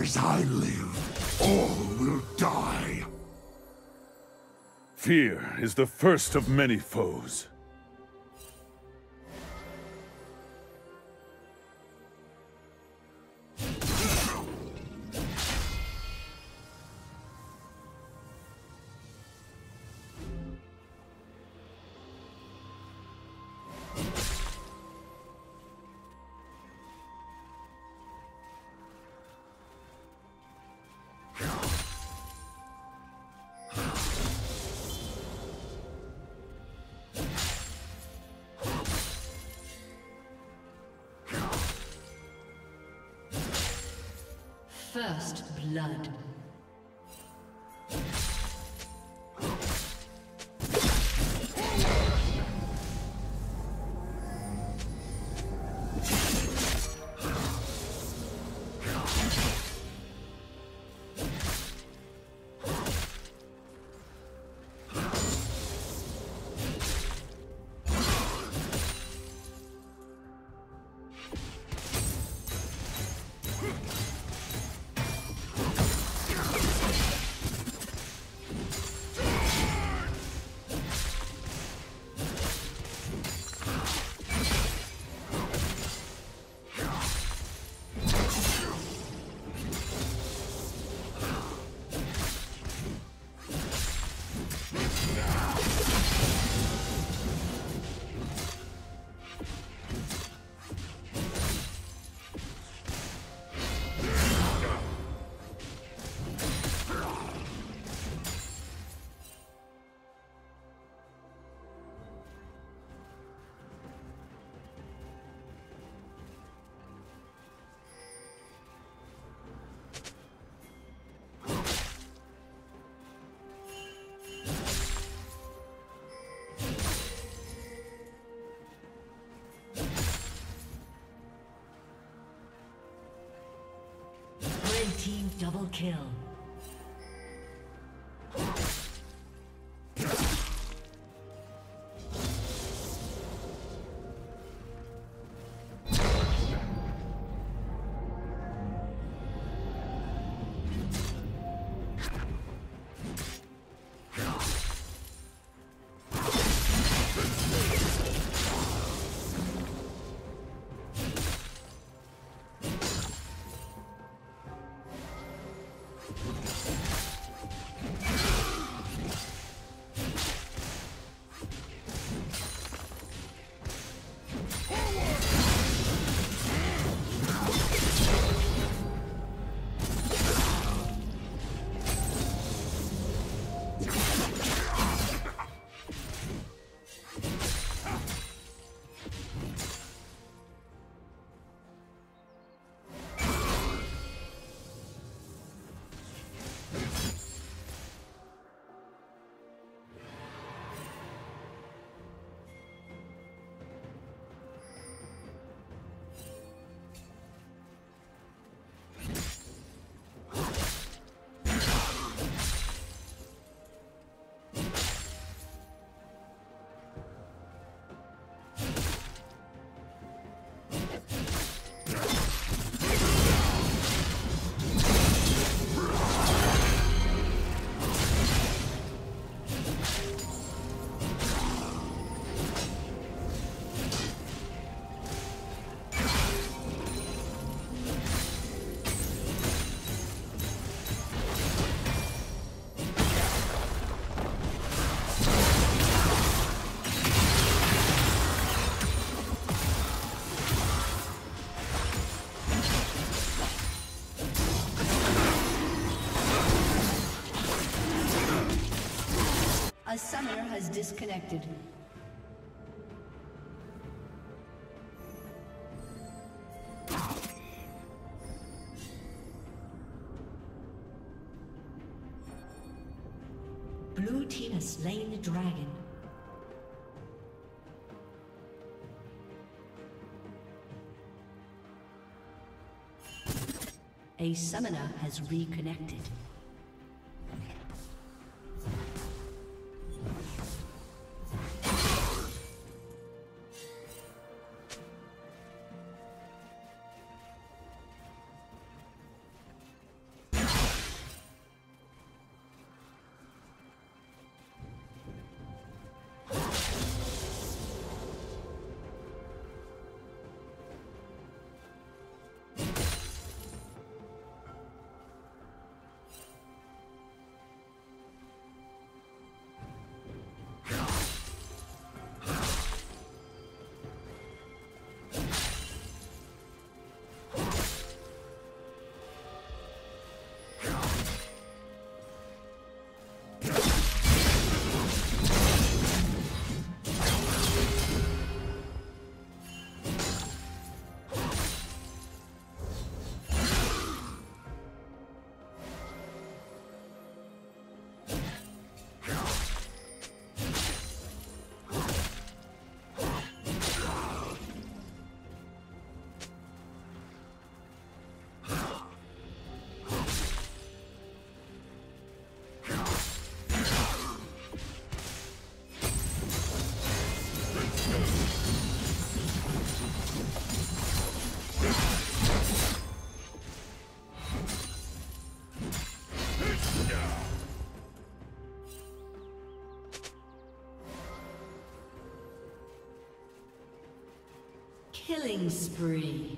As I live, all will die. Fear is the first of many foes. Blood. Double kill. Has disconnected. Blue team has slain the dragon. A summoner has reconnected. Killing spree.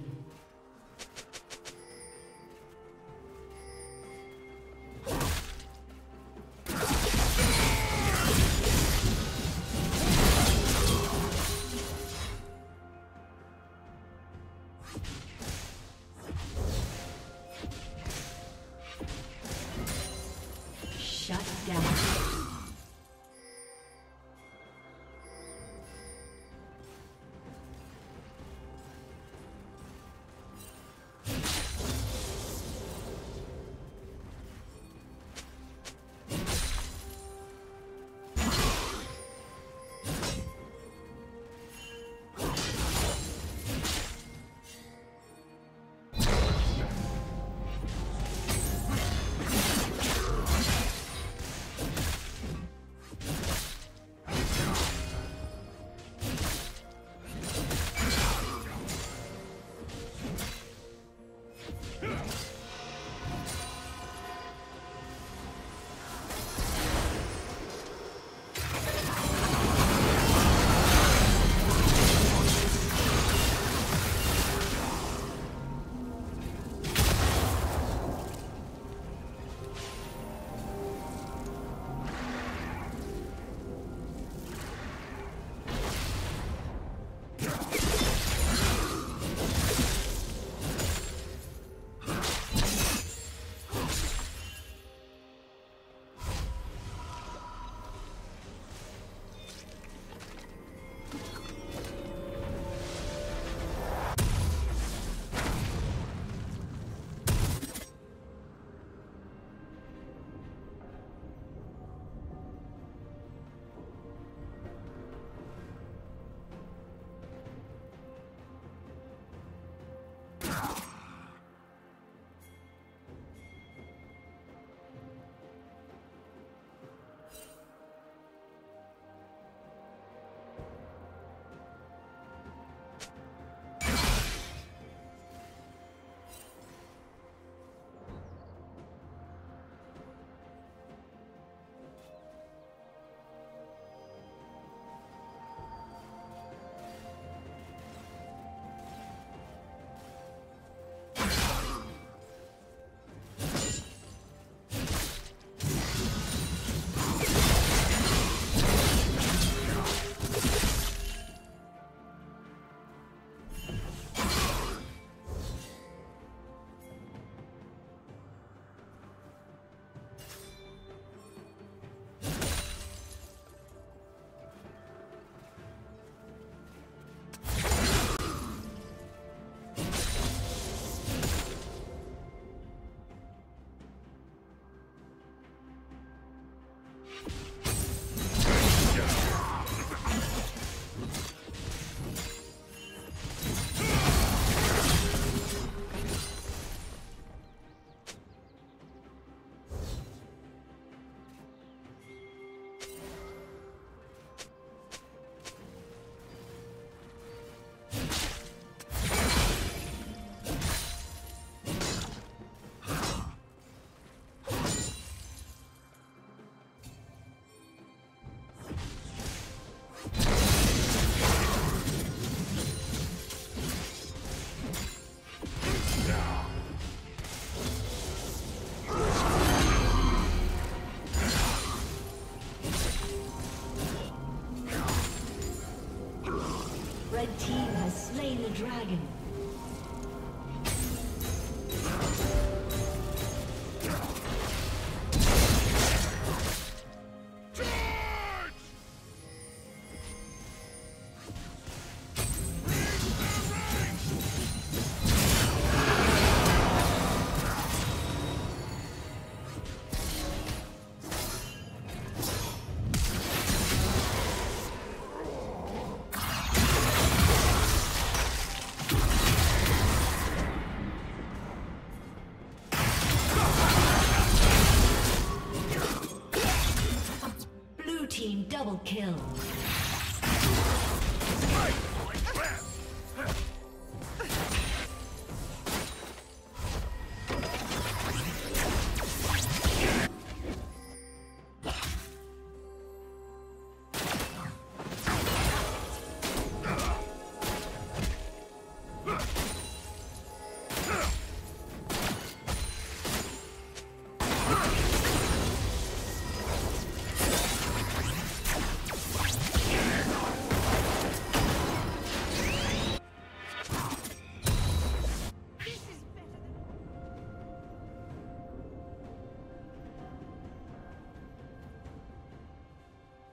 Double kill.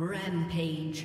Rampage.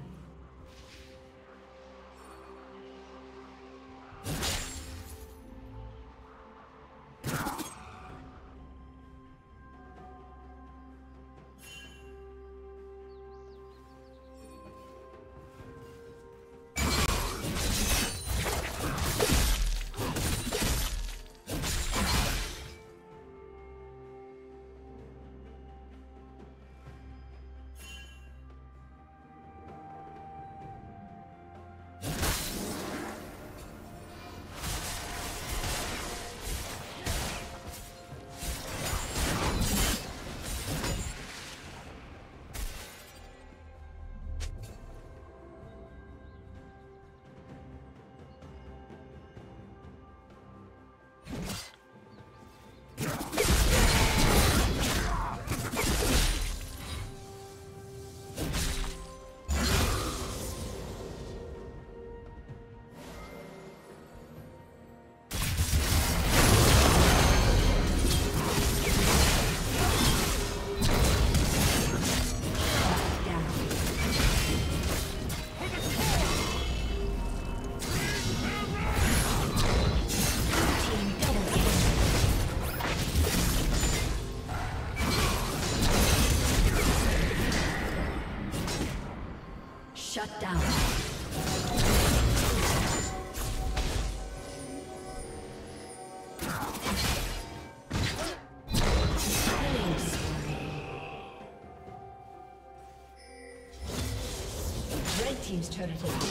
Turret has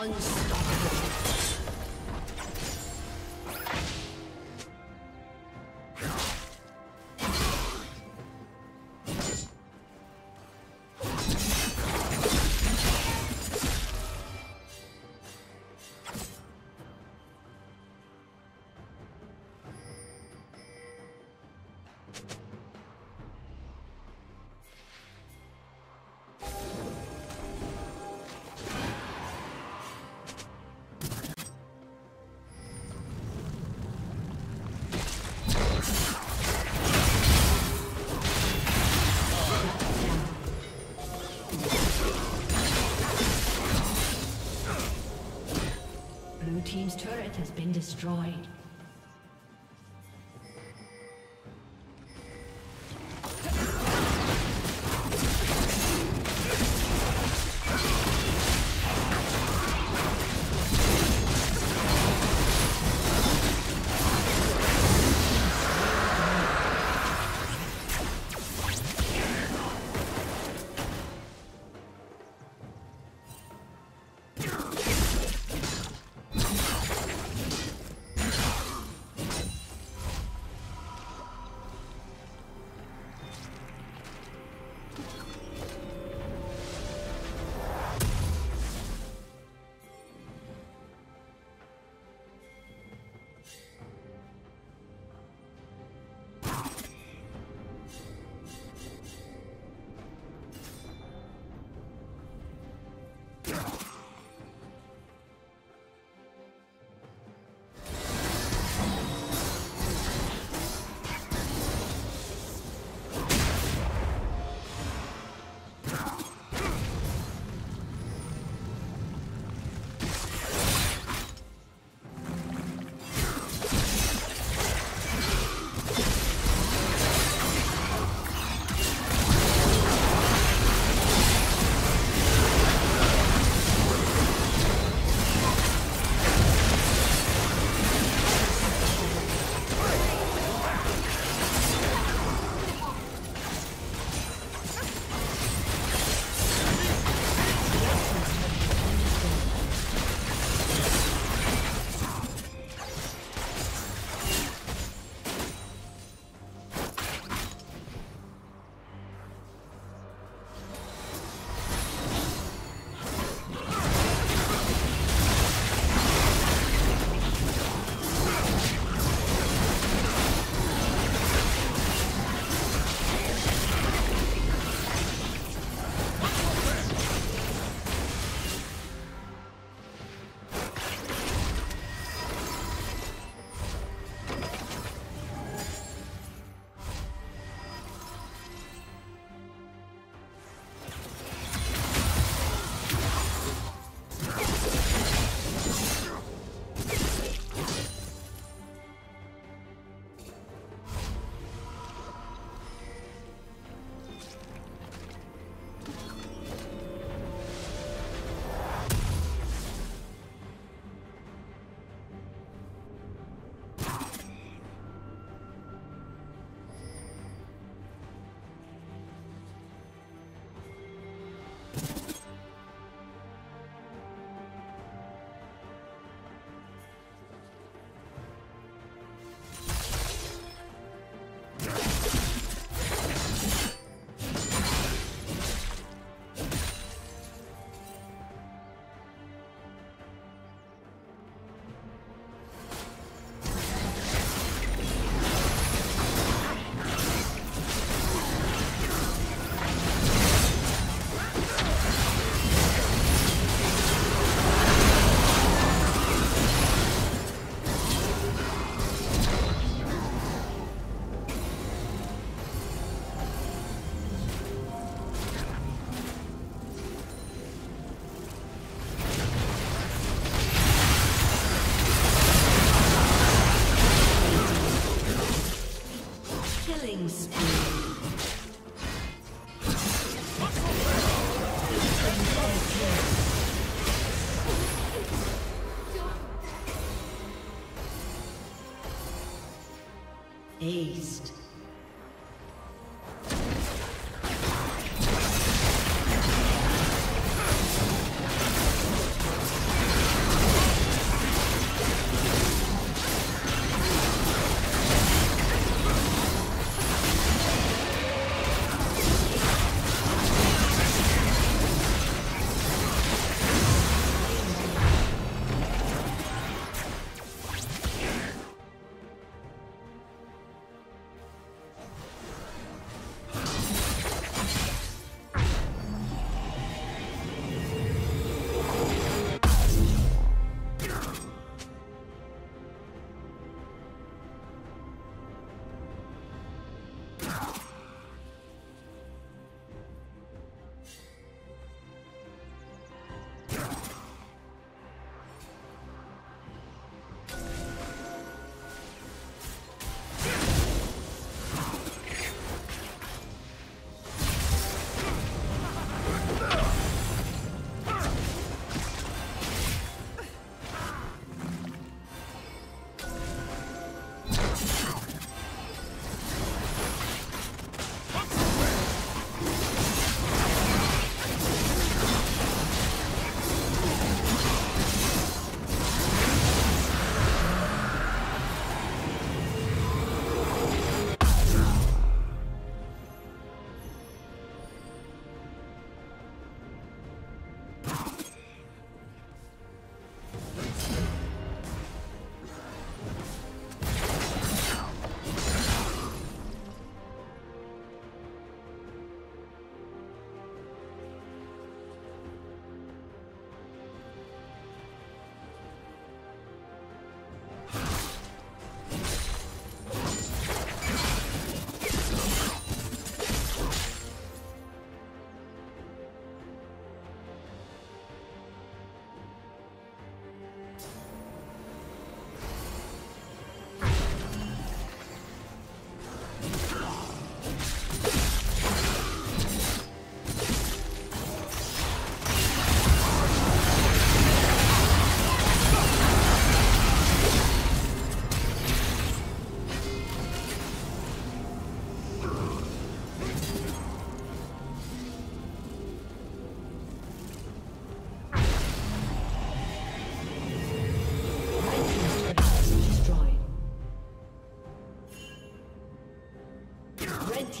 언수. Has been destroyed.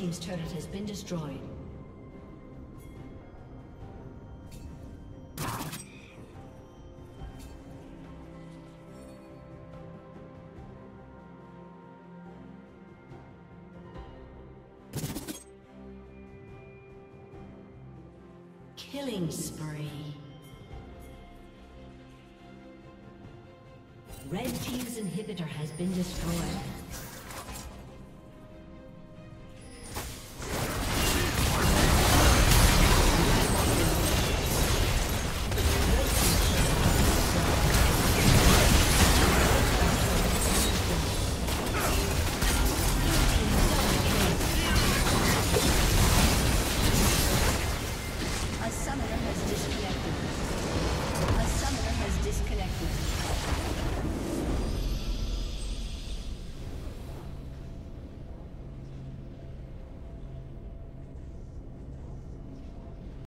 Team's turret has been destroyed. Killing spree. Red Team's inhibitor has been destroyed.